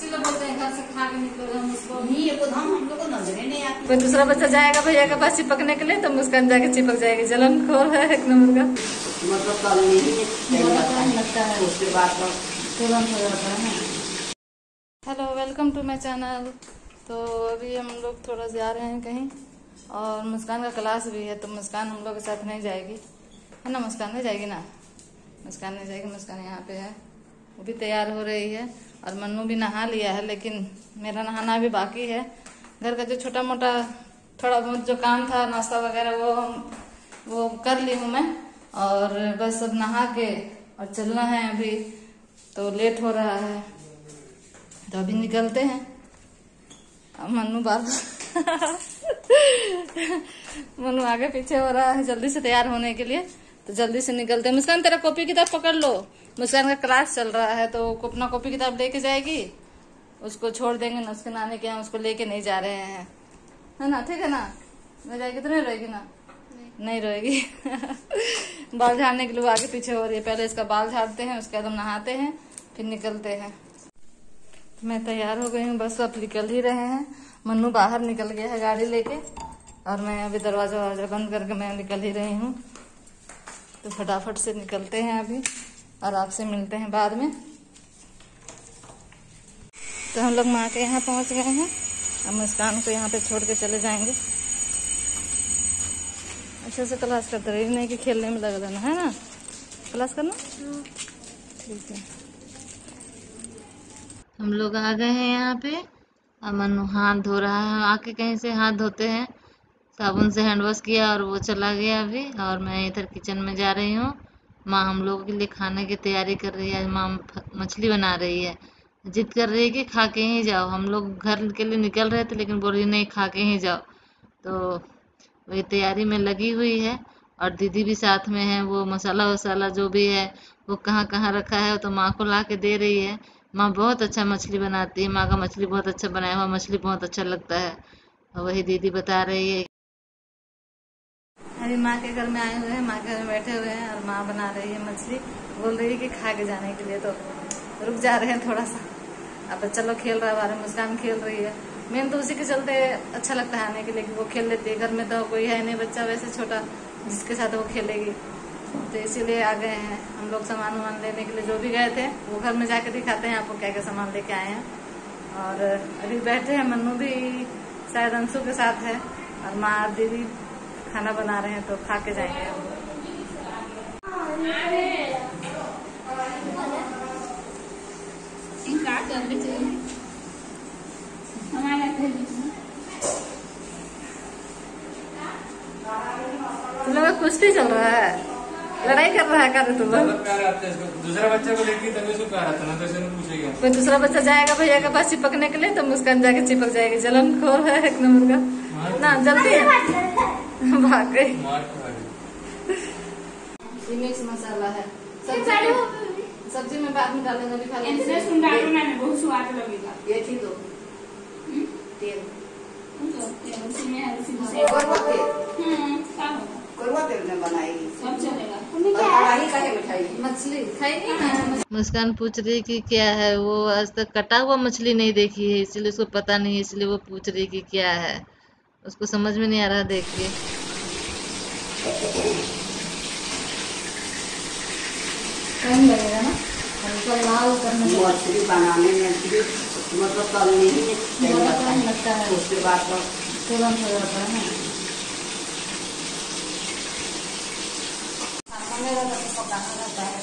इसीलिए बोलते हैं घर से खा के निकलो हम उसको नहीं ये हम हम लोग को नजरे नहीं आती। कोई दूसरा बच्चा जाएगा भैया के पास चिपकने के लिए तो मुस्कान जाके चिपक जाएगी। जलन खोर है एक नंबर का। मतलब लगता है। उसके बाद तो तुरंत हो जाता है hello welcome to my channel. तो अभी हम लोग थोड़ा जा रहे हैं कहीं और मुस्कान का क्लास भी है तो मुस्कान हम लोग के साथ नहीं जाएगी। है ना मुस्कान नहीं जाएगी ना? मुस्कान नहीं जाएगी मुस्कान यहाँ पे है। वो भी तैयार हो रही है और मन्नू भी नहा लिया है, लेकिन मेरा नहाना भी बाकी है। घर का जो छोटा मोटा थोड़ा बहुत जो काम था, नाश्ता वगैरह, वो वो कर ली हूँ मैं। और बस अब नहा के और चलना है अभी तो लेट हो रहा है। तो अभी निकलते हैं। अब मन्नू बार मन्नू आगे पीछे हो रहा है जल्दी से तैयार होने के लिए। तो जल्दी से निकलते हैं। मुस्कान तेरा कॉपी किताब पकड़ लो। मुस्कान का क्लास चल रहा है तो अपना कॉपी किताब लेके जाएगी। उसको छोड़ देंगे ना उसके नानी के यहाँ उसको लेके नहीं जा रहे हैं। है ना? ठीक है ना? मैं जाएगी तो नहीं रहेगी ना? नहीं। नहीं रहेगी बाल झाड़ने के लिए आगे पीछे हो रही है। पहले इसका बाल झाड़ते हैं उसके बाद हम नहाते हैं फिर निकलते हैं। तो मैं तैयार हो गई हूँ बस अब निकल ही रहे हैं। मन्नू बाहर निकल गया है गाड़ी लेके और मैं अभी दरवाज़ा वरवाजा बंद करके मैं निकल ही रही हूँ। तो फटाफट से निकलते हैं अभी और आपसे मिलते हैं बाद में। तो हम लोग माँ के यहाँ पहुँच गए हैं। अब मुस्कान को यहाँ पे छोड़ के चले जाएँगे। अच्छे से क्लास करते रहिए, नहीं कि खेलने में लग जाना, है ना? क्लास करना? ठीक है। हम लोग आ गए हैं यहाँ पे। अमन हाथ धो रहा है। आके कहीं से हाथ धोते हैं। साबुन से हैंड वॉश किया और वो चला गया अभी। और मैं इधर किचन में जा रही हूँ। माँ हम लोगों के लिए खाने की तैयारी कर रही है। माँ मछली बना रही है। जिद कर रही है कि खा के ही जाओ। हम लोग घर के लिए निकल रहे थे, लेकिन बोल रही नहीं, खा के ही जाओ। तो वही तैयारी में लगी हुई है। और दीदी भी साथ में है। वो मसाला वसाला जो भी है, वो कहाँ कहाँ रखा है, वो तो माँ को ला के दे रही है। माँ बहुत अच्छा मछली बनाती है। माँ का मछली बहुत अच्छा बनाया हुआ मछली बहुत अच्छा लगता है। वही दीदी बता रही है अभी माँ के घर में आए हुए हैं, माँ के घर में बैठे हुए हैं और माँ बना रही है मछली। बोल रही है कि खा के जाने के लिए तो रुक जा रहे हैं थोड़ा सा। अब बच्चा लोग खेल रहा है बारे मुस्कान खेल रही है। मेन तो उसी के चलते अच्छा लगता है आने के लिए कि वो खेल लेती है। घर में तो कोई है नहीं बच्चा वैसे छोटा, जिसके साथ वो खेलेगी। तो इसीलिए आ गए हैं हम लोग सामान वामान लेने के लिए। जो भी गए थे, वो घर में जाके दिखाते हैं आपको क्या क्या सामान लेके आए हैं। और अभी बैठे हैं मनु भी शायद अंशु के साथ है और माँ दीदी खाना बना रहे हैं तो खा के जाएँगे हम। तुम लोग कुश्ती चल रहा है। लड़ाई कर रहा है कर तुम लोग? इसको? दूसरा बच्चा को लेके तभी उसको प्यार आता ना तो इसे पूछेगा। कोई दूसरा बच्चा जाएगा भैया के पास चिपकने के लिए तो मुस्कान जाके चिपक जाएगी। जलन खोर है एक नंबर का। ना जल्दी। भाग गई। मार ये मिक्स मसाला है। सब्ज़ी में सब्ज़ी में बाद में डालेंगे अभी खा लेंगे इसमें डालो मैंने बहुत स्वाद लगेगा ये तेल। तेल। हम्म तेल में बनाएगी सब चलेगा और कढ़ाई का है मिठाई। मछली। खाएगी? ना मुस्कान पूछ रही है कि क्या है? वो आज तक कटा हुआ मछली नहीं देखी है इसलिए उसको पता नहीं है इसलिए वो पूछ रही है कि क्या है। उसको समझ में नहीं आ रहा देख के। कम लगेगा ना? हल्का लाल करने मछली बनाने में मतलब टाइम लगता है। उसके बाद तो तुरंत हो जाता है खाने तो पकाना रहता है।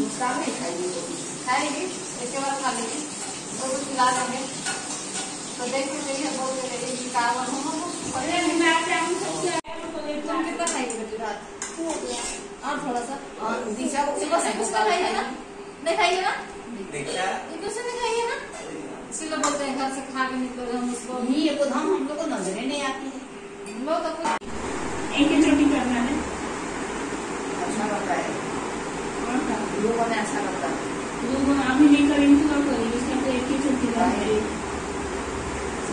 मुस्कान नहीं खाएगी। खाएगी? इसके बाद खा लेगी। तो कुछ खिला देंगे। तो देख के रही है बोल के रही कि का बनूँगा अरे मैं सबसे कितना खाएगी बेटी रात और थोड़ा सा और दिशा को सुबह से कुछ खाइए ना नहीं खाइए ना देखा कुछ नहीं खाइए ना इसीलिए बोलते हैं घर से खा के निकलो हम उसको नहीं ये खुद हम हम लोग को नजरे नहीं आती है हम लोग तो कुछ एक ही रोटी करना है अच्छा लगता है। लोगों ने अच्छा लगता है लोग अभी नहीं करेंगे तो करेंगे इसका तो एक ही रोटी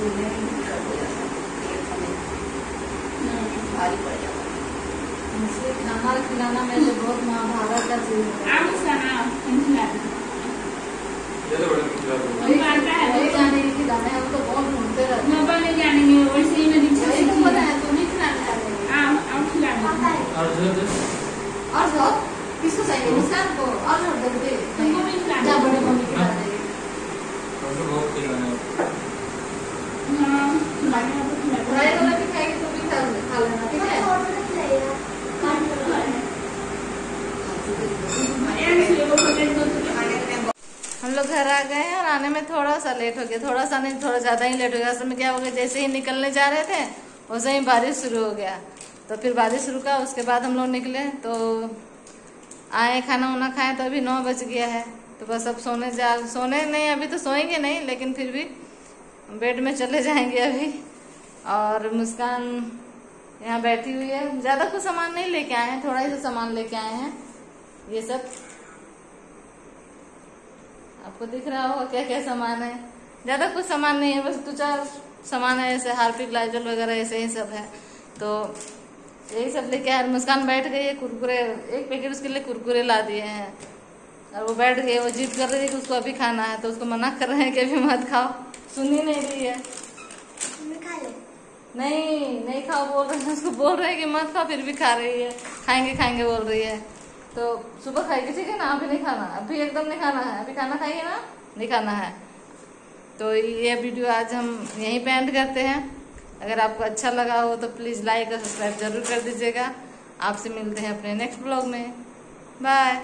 मिलने में भी कर दिया भारी पड़ जाता मुझे खाना खिलाना मेरे बहुत महाभारत का चीज़ है। हाँ। लोग घर आ गए हैं और आने में थोड़ा सा लेट हो गया। थोड़ा सा नहीं, थोड़ा ज़्यादा ही लेट हो गया। असल में क्या हो गया? जैसे ही निकलने जा रहे थे, वैसे ही बारिश शुरू हो गया। तो फिर बारिश रुका उसके बाद हम लोग निकले। तो आए, खाना वाना खाए तो अभी नौ बज गया है। तो बस अब सोने जा, सोने नहीं, अभी तो सोएँगे नहीं, लेकिन फिर भी बेड में चले जाएँगे अभी। और मुस्कान यहाँ बैठी हुई है। ज़्यादा कुछ सामान नहीं लेके आए हैं, थोड़ा ही सा सामान लेके आए हैं। ये सब। आपको दिख रहा होगा क्या क्या सामान है। ज़्यादा कुछ सामान नहीं है बस दो चार सामान है जैसे हार्पिक लाइजल वगैरह ऐसे ही सब है। तो यही सब लेके आए मुस्कान बैठ गई है कुरकुरे एक पैकेट उसके लिए कुरकुरे ला दिए हैं। और वो बैठ गई वो जिद कर रही है कि उसको अभी खाना है तो उसको मना कर रहे हैं कि अभी मत खाओ। सुन ही नहीं रही है। नहीं नहीं खाओ बोल रहे हैं उसको बोल रहे हैं कि मत खाओ फिर भी खा रही है। खाएँगे खाएँगे बोल रही है। तो सुबह खाएगी, ठीक है ना? अभी नहीं खाना। अभी एकदम नहीं खाना है। अभी खाना खाइए ना? नहीं खाना है। तो ये वीडियो आज हम यहीं पे एंड करते हैं। अगर आपको अच्छा लगा हो तो प्लीज़ लाइक और सब्सक्राइब ज़रूर कर दीजिएगा। आपसे मिलते हैं अपने नेक्स्ट ब्लॉग में। बाय